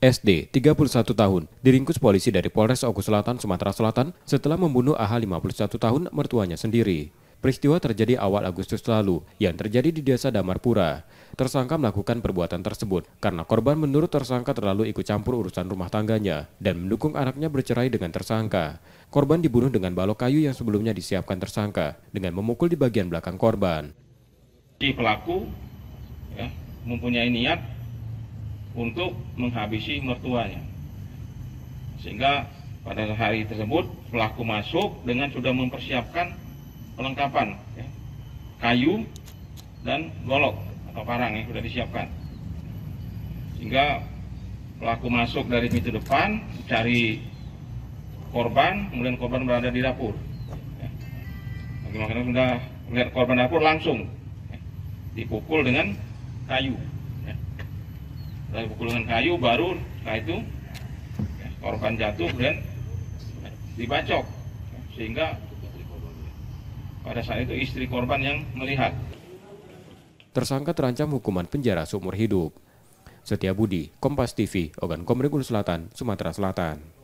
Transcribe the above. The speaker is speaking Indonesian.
SD, 31 tahun, diringkus polisi dari Polres Oku Selatan, Sumatera Selatan setelah membunuh AH 51 tahun mertuanya sendiri. Peristiwa terjadi awal Agustus lalu yang terjadi di Desa Damarpura. Tersangka melakukan perbuatan tersebut karena korban menurut tersangka terlalu ikut campur urusan rumah tangganya dan mendukung anaknya bercerai dengan tersangka. Korban dibunuh dengan balok kayu yang sebelumnya disiapkan tersangka dengan memukul di bagian belakang korban. Si pelaku ya, mempunyai niat untuk menghabisi mertuanya. Sehingga pada hari tersebut pelaku masuk dengan sudah mempersiapkan perlengkapan ya, kayu dan golok atau parang yang sudah disiapkan sehingga pelaku masuk dari pintu depan cari korban kemudian korban berada di dapur ya. sudah melihat korban dapur langsung ya, dipukul dengan kayu dipukul dengan kayu baru setelah itu korban jatuh dan dibacok sehingga pada saat itu istri korban yang melihat. Tersangka terancam hukuman penjara seumur hidup. Setia Budi, Kompas TV, Ogan Komering Selatan, Sumatera Selatan.